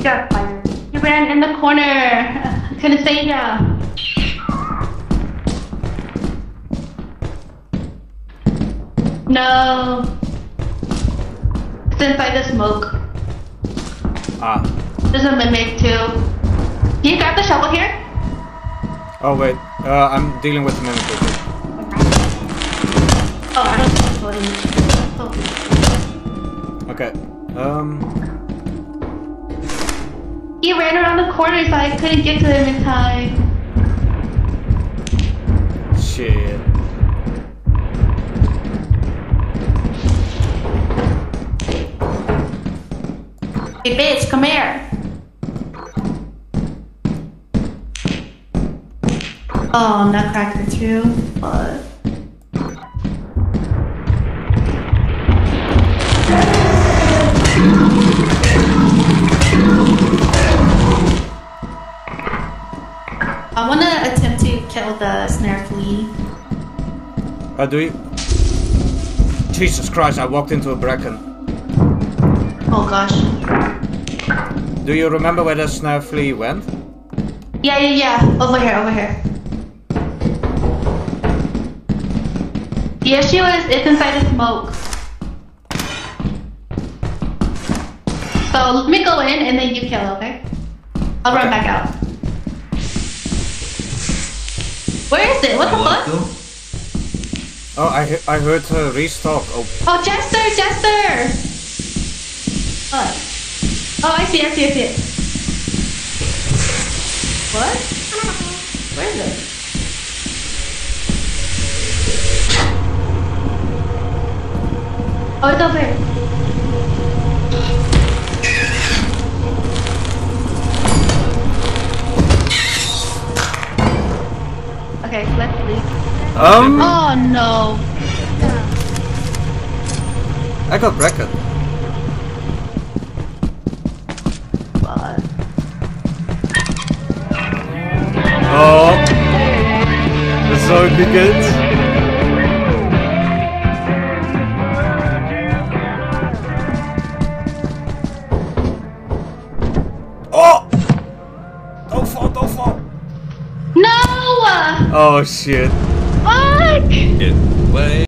You. You ran in the corner. Couldn't save ya. No. It's inside the smoke. Ah. There's a mimic too. Can you grab the shovel here? Oh wait, uh, I'm dealing with the mimic. Oh, I don't think it's Okay. Um. He ran around the corner so I couldn't get to him in time. Shit. Hey bitch, come here. Oh, Nutcracker too. But I want to attempt to kill the snare flea. I do you? Jesus Christ! I walked into a bracken. Oh gosh. Do you remember where the snare flea went? Yeah, yeah, yeah. Over here, over here. The issue is it's inside the smoke. So let me go in and then you kill, okay? I'll run back out. Where is it? What the fuck? Oh, I he- I heard her restock. Oh, Oh, Jester, Jester! What? Oh, I see, I see, I see it. What? Where is it? Oh, it's over Okay, let's leave. um, Oh no. I got bracken. God. Oh, the song begins. Oh shit! Fuck! It way